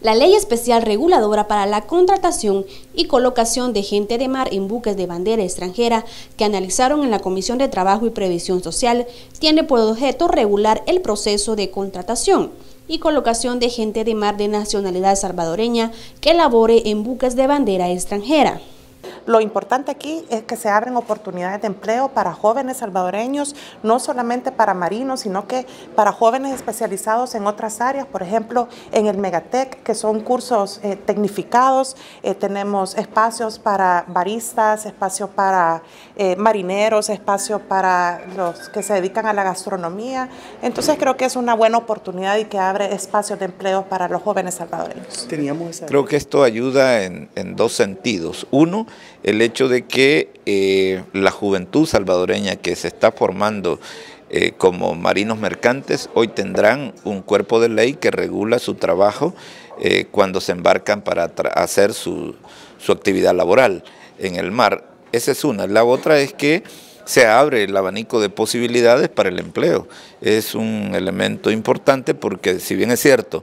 la ley especial reguladora para la contratación y colocación de gente de mar en buques de bandera extranjera que analizaron en la Comisión de Trabajo y Previsión Social tiene por objeto regular el proceso de contratación y colocación de gente de mar de nacionalidad salvadoreña que labore en buques de bandera extranjera. Lo importante aquí es que se abren oportunidades de empleo para jóvenes salvadoreños, no solamente para marinos, sino que para jóvenes especializados en otras áreas, por ejemplo, en el Megatec, que son cursos eh, tecnificados, eh, tenemos espacios para baristas, espacios para eh, marineros, espacios para los que se dedican a la gastronomía. Entonces creo que es una buena oportunidad y que abre espacios de empleo para los jóvenes salvadoreños. Creo que esto ayuda en, en dos sentidos. Uno, el hecho de que eh, la juventud salvadoreña que se está formando eh, como marinos mercantes hoy tendrán un cuerpo de ley que regula su trabajo eh, cuando se embarcan para hacer su, su actividad laboral en el mar. Esa es una. La otra es que se abre el abanico de posibilidades para el empleo. Es un elemento importante porque si bien es cierto,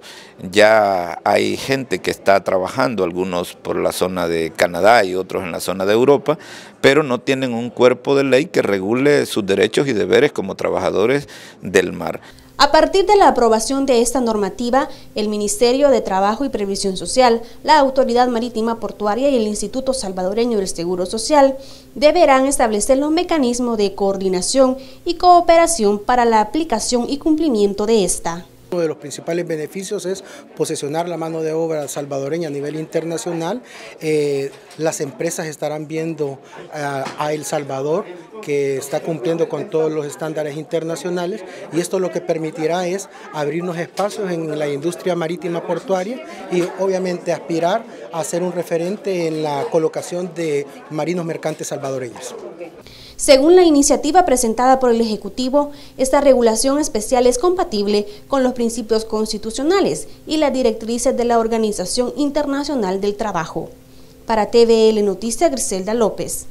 ya hay gente que está trabajando, algunos por la zona de Canadá y otros en la zona de Europa, pero no tienen un cuerpo de ley que regule sus derechos y deberes como trabajadores del mar. A partir de la aprobación de esta normativa, el Ministerio de Trabajo y Previsión Social, la Autoridad Marítima Portuaria y el Instituto Salvadoreño del Seguro Social deberán establecer los mecanismos de coordinación y cooperación para la aplicación y cumplimiento de esta. Uno de los principales beneficios es posesionar la mano de obra salvadoreña a nivel internacional. Eh, las empresas estarán viendo a, El Salvador que está cumpliendo con todos los estándares internacionales y esto lo que permitirá es abrirnos espacios en la industria marítima portuaria y obviamente aspirar a ser un referente en la colocación de marinos mercantes salvadoreños. Según la iniciativa presentada por el Ejecutivo, esta regulación especial es compatible con los principios constitucionales y las directrices de la Organización Internacional del Trabajo. Para TVL Noticias, Griselda López.